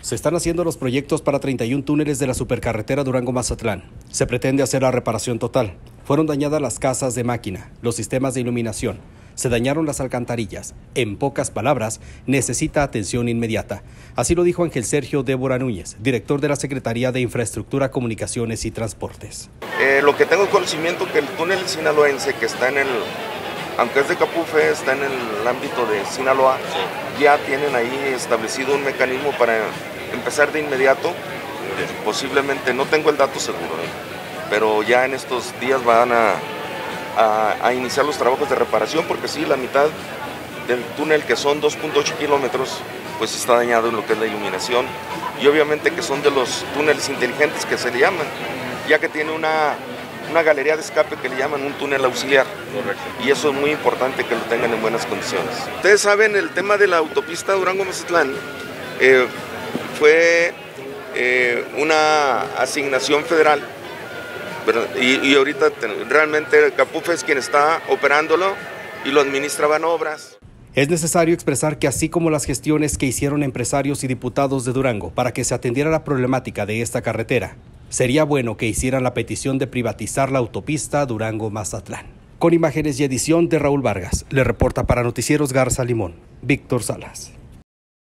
Se están haciendo los proyectos para 31 túneles de la supercarretera Durango-Mazatlán. Se pretende hacer la reparación total. Fueron dañadas las casas de máquina, los sistemas de iluminación, se dañaron las alcantarillas. En pocas palabras, necesita atención inmediata. Así lo dijo Ángel Sergio Débora Núñez, director de la Secretaría de Infraestructura, Comunicaciones y Transportes. Eh, lo que tengo conocimiento que el túnel sinaloense que está en el, aunque es de Capufe, está en el ámbito de Sinaloa, ya tienen ahí establecido un mecanismo para empezar de inmediato. Posiblemente, no tengo el dato seguro, ¿eh? pero ya en estos días van a a, iniciar los trabajos de reparación porque sí, la mitad del túnel que son 2.8 kilómetros pues está dañado en lo que es la iluminación y obviamente que son de los túneles inteligentes que se le llaman, ya que tiene una, una galería de escape que le llaman un túnel auxiliar. Y eso es muy importante que lo tengan en buenas condiciones. Ustedes saben, el tema de la autopista Durango-Mazatlán eh, fue eh, una asignación federal y, ahorita realmente Capufe es quien está operándolo y lo administraban obras. Es necesario expresar que así como las gestiones que hicieron empresarios y diputados de Durango para que se atendiera la problemática de esta carretera, sería bueno que hicieran la petición de privatizar la autopista Durango-Mazatlán. Con imágenes y edición de Raúl Vargas, le reporta para Noticieros Garza Limón, Víctor Salas.